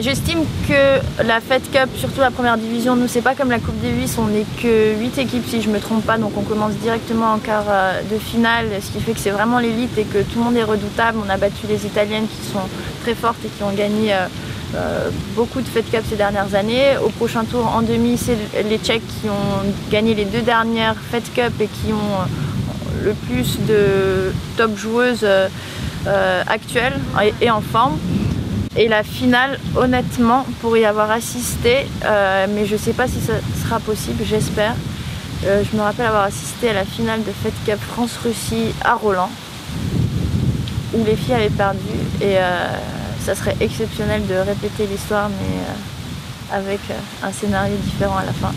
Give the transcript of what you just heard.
J'estime que la Fed Cup, surtout la première division, nous c'est pas comme la Coupe Davis, on n'est que 8 équipes si je me trompe pas, donc on commence directement en quart euh, de finale, ce qui fait que c'est vraiment l'élite et que tout le monde est redoutable. On a battu les Italiennes qui sont très fortes et qui ont gagné euh, euh, beaucoup de Fed Cup ces dernières années. Au prochain tour en demi, c'est les Tchèques qui ont gagné les deux dernières Fed Cup et qui ont le plus de top joueuses actuelles et en forme. Et la finale, honnêtement, pour y avoir assisté, euh, mais je ne sais pas si ça sera possible, j'espère. Euh, je me rappelle avoir assisté à la finale de Fed Cup France-Russie à Roland, où les filles avaient perdu. Et euh, ça serait exceptionnel de répéter l'histoire, mais avec un scénario différent à la fin.